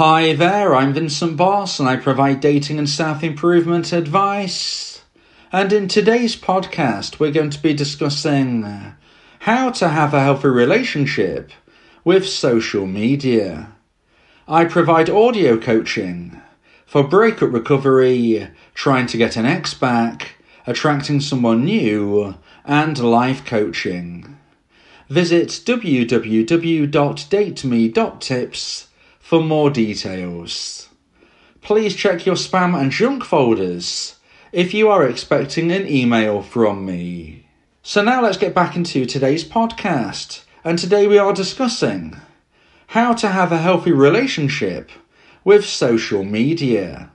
Hi there, I'm Vincent Bos and I provide dating and self improvement advice. And in today's podcast, we're going to be discussing how to have a healthy relationship with social media. I provide audio coaching for breakup recovery, trying to get an ex back, attracting someone new, and life coaching. Visit www.dateme.tips for more details. Please check your spam and junk folders if you are expecting an email from me. So now let's get back into today's podcast. And today we are discussing how to have a healthy relationship with social media.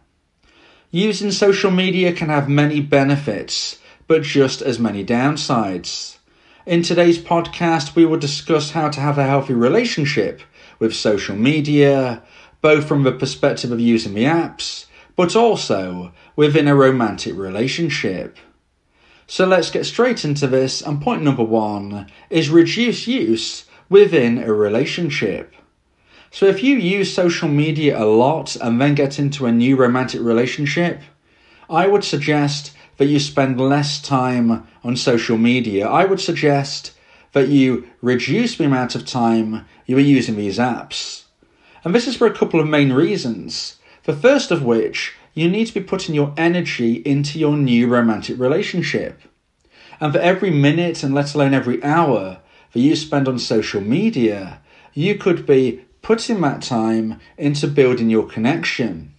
Using social media can have many benefits, but just as many downsides. In today's podcast, we will discuss how to have a healthy relationship with social media, both from the perspective of using the apps, but also within a romantic relationship. So let's get straight into this. And point number one is reduce use within a relationship. So if you use social media a lot and then get into a new romantic relationship, I would suggest that you spend less time on social media. I would suggest that you reduce the amount of time you are using these apps. And this is for a couple of main reasons. The first of which, you need to be putting your energy into your new romantic relationship. And for every minute, and let alone every hour, that you spend on social media, you could be putting that time into building your connection.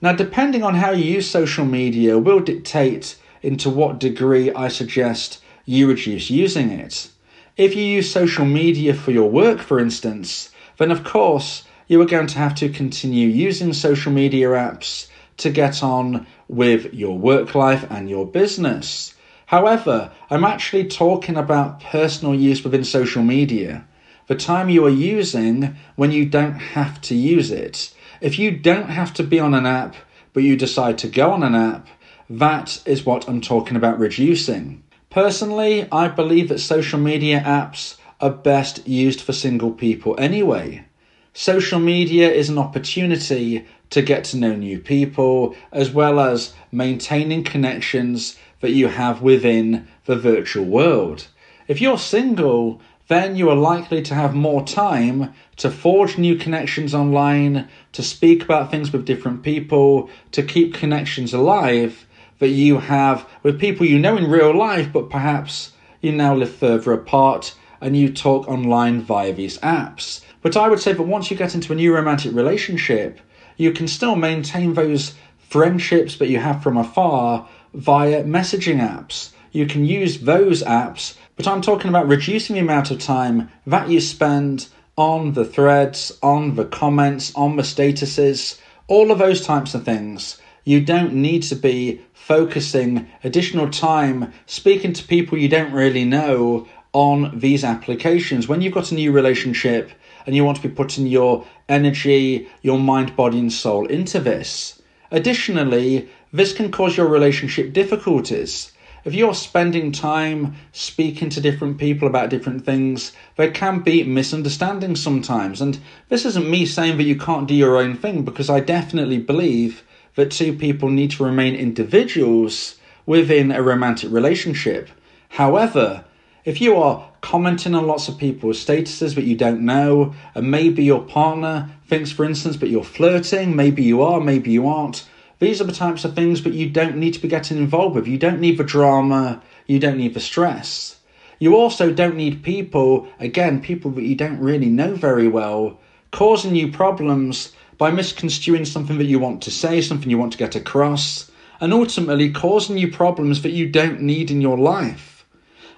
Now, depending on how you use social media, will dictate into what degree I suggest you reduce using it. If you use social media for your work, for instance, then of course you are going to have to continue using social media apps to get on with your work life and your business. However, I'm actually talking about personal use within social media. The time you are using when you don't have to use it. If you don't have to be on an app, but you decide to go on an app, that is what I'm talking about reducing. Personally, I believe that social media apps are best used for single people anyway. Social media is an opportunity to get to know new people as well as maintaining connections that you have within the virtual world. If you're single, then you are likely to have more time to forge new connections online, to speak about things with different people, to keep connections alive that you have with people you know in real life, but perhaps you now live further apart and you talk online via these apps. But I would say that once you get into a new romantic relationship, you can still maintain those friendships that you have from afar via messaging apps. You can use those apps, but I'm talking about reducing the amount of time that you spend on the threads, on the comments, on the statuses, all of those types of things. You don't need to be focusing additional time speaking to people you don't really know on these applications. When you've got a new relationship and you want to be putting your energy, your mind, body, and soul into this. Additionally, this can cause your relationship difficulties. If you're spending time speaking to different people about different things, there can be misunderstandings sometimes. And this isn't me saying that you can't do your own thing because I definitely believe that two people need to remain individuals within a romantic relationship. However, if you are commenting on lots of people's statuses that you don't know, and maybe your partner thinks, for instance, that you're flirting, maybe you are, maybe you aren't, these are the types of things that you don't need to be getting involved with. You don't need the drama, you don't need the stress. You also don't need people, again, people that you don't really know very well, causing you problems by misconstruing something that you want to say, something you want to get across, and ultimately causing you problems that you don't need in your life.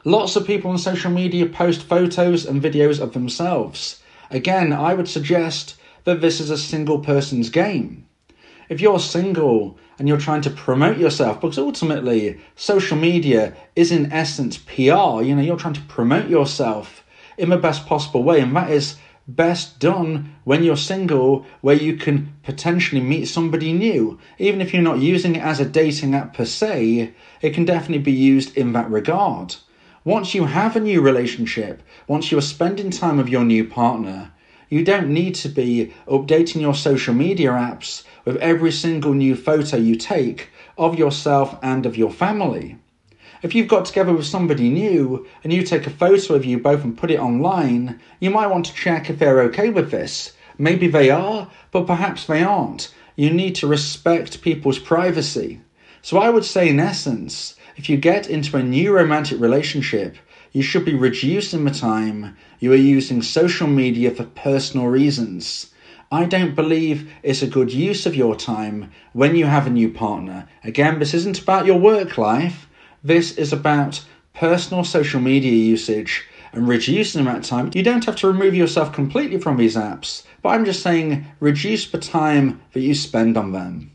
Lots of people on social media post photos and videos of themselves. Again, I would suggest that this is a single person's game. If you're single and you're trying to promote yourself, because ultimately social media is in essence PR, you know, you're trying to promote yourself in the best possible way, and that is best done when you're single, where you can potentially meet somebody new. Even if you're not using it as a dating app per se, it can definitely be used in that regard. Once you have a new relationship, once you are spending time with your new partner, You don't need to be updating your social media apps with every single new photo you take of yourself and of your family. If you've got together with somebody new and you take a photo of you both and put it online, you might want to check if they're okay with this. Maybe they are, but perhaps they aren't. You need to respect people's privacy. So I would say, in essence, if you get into a new romantic relationship, you should be reducing the time you are using social media for personal reasons. I don't believe it's a good use of your time when you have a new partner. Again, this isn't about your work life, this is about personal social media usage and reducing the amount of time. You don't have to remove yourself completely from these apps, but I'm just saying reduce the time that you spend on them.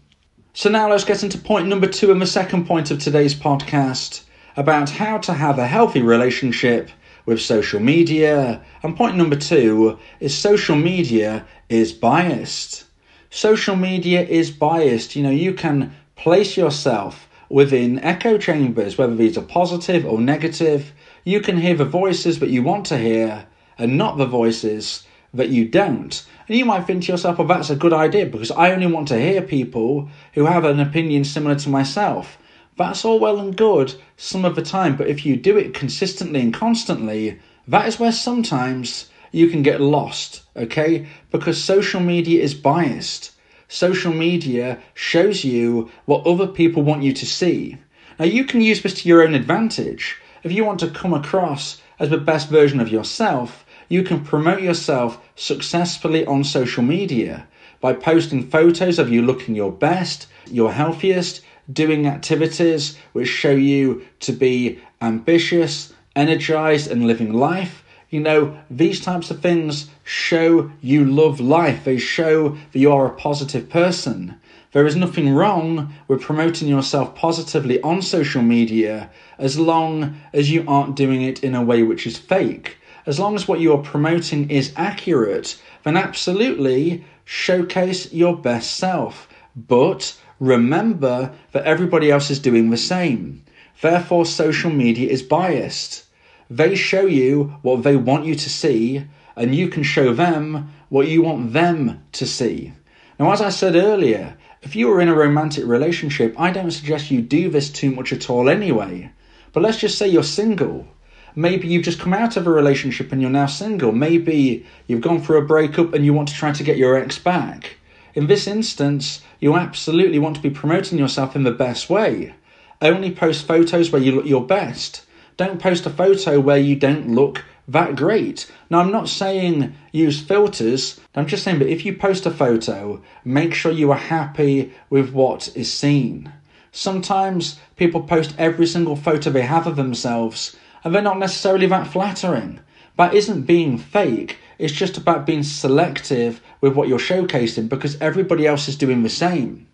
So now let's get into point number two and the second point of today's podcast about how to have a healthy relationship with social media. And point number two is social media is biased. Social media is biased. You know, you can place yourself within echo chambers, whether these are positive or negative. You can hear the voices that you want to hear and not the voices that you don't. And you might think to yourself, well, that's a good idea because I only want to hear people who have an opinion similar to myself. That's all well and good some of the time, but if you do it consistently and constantly, that is where sometimes you can get lost, okay? Because social media is biased. Social media shows you what other people want you to see. Now, you can use this to your own advantage. If you want to come across as the best version of yourself, you can promote yourself successfully on social media by posting photos of you looking your best, your healthiest, doing activities which show you to be ambitious, energized, and living life. You know, these types of things show you love life, they show that you are a positive person. There is nothing wrong with promoting yourself positively on social media as long as you aren't doing it in a way which is fake as long as what you are promoting is accurate, then absolutely showcase your best self. But remember that everybody else is doing the same. Therefore, social media is biased. They show you what they want you to see, and you can show them what you want them to see. Now, as I said earlier, if you are in a romantic relationship, I don't suggest you do this too much at all anyway. But let's just say you're single. Maybe you've just come out of a relationship and you're now single. Maybe you've gone through a breakup and you want to try to get your ex back. In this instance, you absolutely want to be promoting yourself in the best way. Only post photos where you look your best. Don't post a photo where you don't look that great. Now, I'm not saying use filters, I'm just saying, but if you post a photo, make sure you are happy with what is seen. Sometimes people post every single photo they have of themselves and they're not necessarily that flattering. That isn't being fake, it's just about being selective with what you're showcasing because everybody else is doing the same.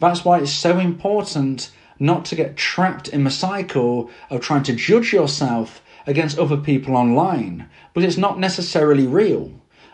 That's why it's so important not to get trapped in the cycle of trying to judge yourself against other people online, but it's not necessarily real.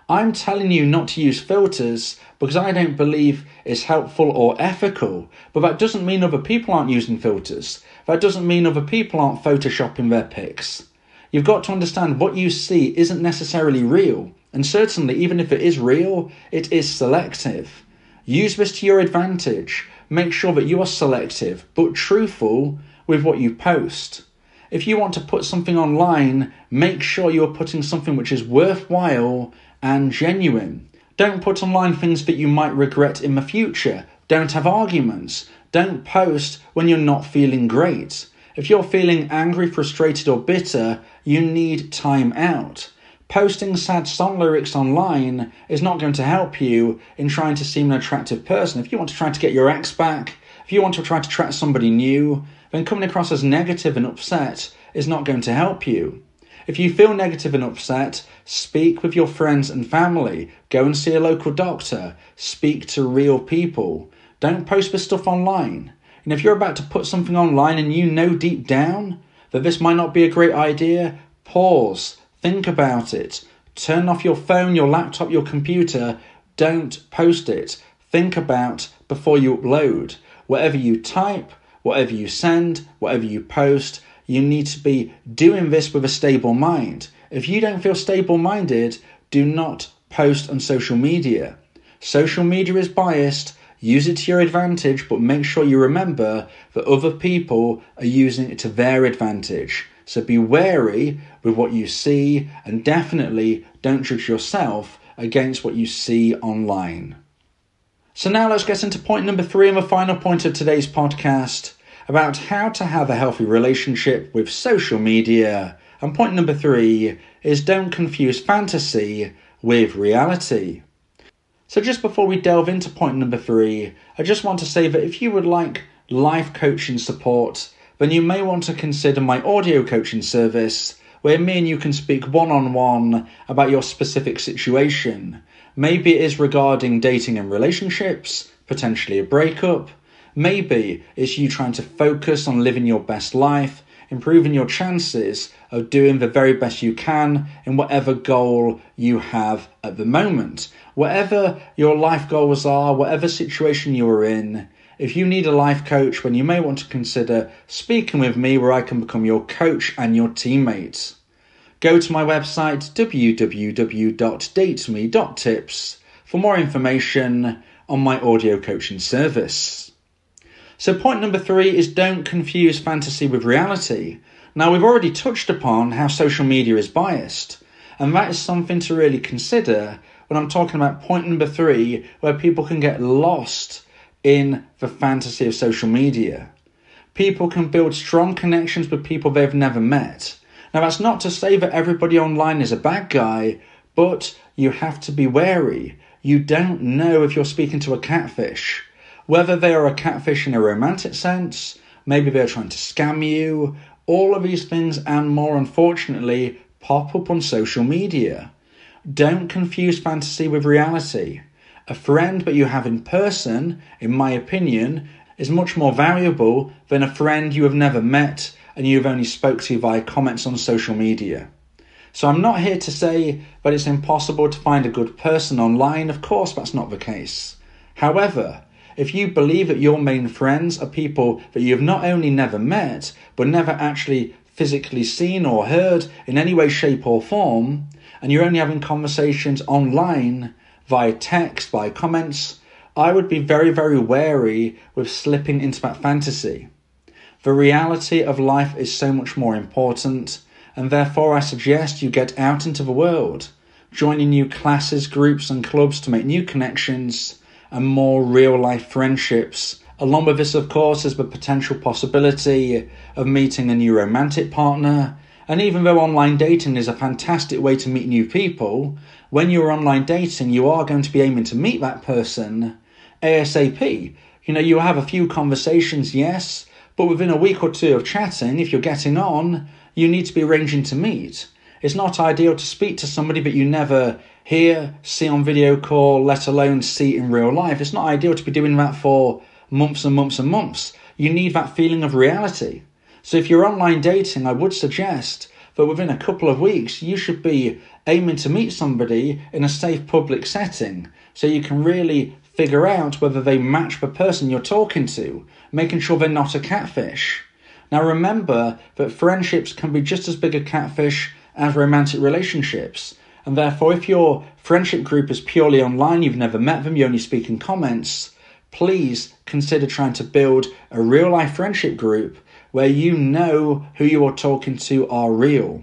I'm telling you not to use filters because I don't believe it's helpful or ethical, but that doesn't mean other people aren't using filters. That doesn't mean other people aren't photoshopping their pics. You've got to understand what you see isn't necessarily real, and certainly, even if it is real, it is selective. Use this to your advantage. Make sure that you are selective but truthful with what you post. If you want to put something online, make sure you're putting something which is worthwhile and genuine. Don't put online things that you might regret in the future. Don't have arguments. Don't post when you're not feeling great. If you're feeling angry, frustrated, or bitter, you need time out. Posting sad song lyrics online is not going to help you in trying to seem an attractive person. If you want to try to get your ex back, if you want to try to attract somebody new, then coming across as negative and upset is not going to help you. If you feel negative and upset, speak with your friends and family. Go and see a local doctor. Speak to real people. Don't post this stuff online. And if you're about to put something online and you know deep down that this might not be a great idea, pause, think about it. Turn off your phone, your laptop, your computer. Don't post it. Think about before you upload. Whatever you type, whatever you send, whatever you post, you need to be doing this with a stable mind. If you don't feel stable minded, do not post on social media. Social media is biased, use it to your advantage, but make sure you remember that other people are using it to their advantage. So be wary with what you see and definitely don't judge yourself against what you see online. So now let's get into point number three and the final point of today's podcast about how to have a healthy relationship with social media. And point number three is don't confuse fantasy with reality. So, just before we delve into point number three, I just want to say that if you would like life coaching support, then you may want to consider my audio coaching service where me and you can speak one on one about your specific situation. Maybe it is regarding dating and relationships, potentially a breakup. Maybe it's you trying to focus on living your best life, improving your chances of doing the very best you can in whatever goal you have at the moment. Whatever your life goals are, whatever situation you are in, if you need a life coach, then you may want to consider speaking with me where I can become your coach and your teammate. Go to my website www.dateme.tips for more information on my audio coaching service. So, point number three is don't confuse fantasy with reality. Now, we've already touched upon how social media is biased, and that is something to really consider when I'm talking about point number three, where people can get lost in the fantasy of social media. People can build strong connections with people they've never met. Now, that's not to say that everybody online is a bad guy, but you have to be wary. You don't know if you're speaking to a catfish. Whether they are a catfish in a romantic sense, maybe they're trying to scam you, all of these things and more, unfortunately, pop up on social media. Don't confuse fantasy with reality. A friend that you have in person, in my opinion, is much more valuable than a friend you have never met and you've only spoke to via comments on social media. So I'm not here to say that it's impossible to find a good person online. Of course, that's not the case. However, if you believe that your main friends are people that you have not only never met, but never actually physically seen or heard in any way, shape, or form, and you're only having conversations online via text, via comments, I would be very, very wary with slipping into that fantasy. The reality of life is so much more important, and therefore I suggest you get out into the world, joining new classes, groups, and clubs to make new connections and more real life friendships. Along with this, of course, is the potential possibility of meeting a new romantic partner. And even though online dating is a fantastic way to meet new people, when you're online dating, you are going to be aiming to meet that person ASAP. You know, you have a few conversations, yes, but within a week or two of chatting, if you're getting on, you need to be arranging to meet. It's not ideal to speak to somebody that you never hear, see on video call, let alone see in real life. It's not ideal to be doing that for months and months and months. You need that feeling of reality. So if you're online dating, I would suggest that within a couple of weeks, you should be aiming to meet somebody in a safe public setting so you can really figure out whether they match the person you're talking to, making sure they're not a catfish. Now remember that friendships can be just as big a catfish as romantic relationships. And therefore, if your friendship group is purely online, you've never met them, you only speak in comments, please consider trying to build a real life friendship group where you know who you are talking to are real.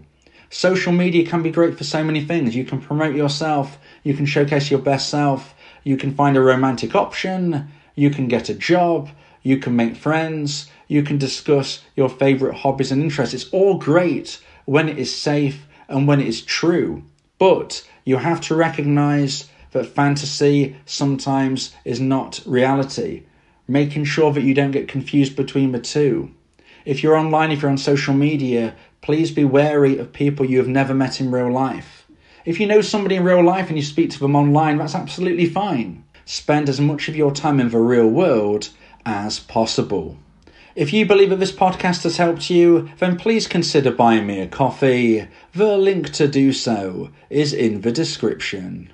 Social media can be great for so many things. You can promote yourself, you can showcase your best self, you can find a romantic option, you can get a job, you can make friends, you can discuss your favorite hobbies and interests. It's all great when it is safe and when it is true. But you have to recognize that fantasy sometimes is not reality, making sure that you don't get confused between the two. If you're online, if you're on social media, please be wary of people you have never met in real life. If you know somebody in real life and you speak to them online, that's absolutely fine. Spend as much of your time in the real world as possible. If you believe that this podcast has helped you, then please consider buying me a coffee. The link to do so is in the description.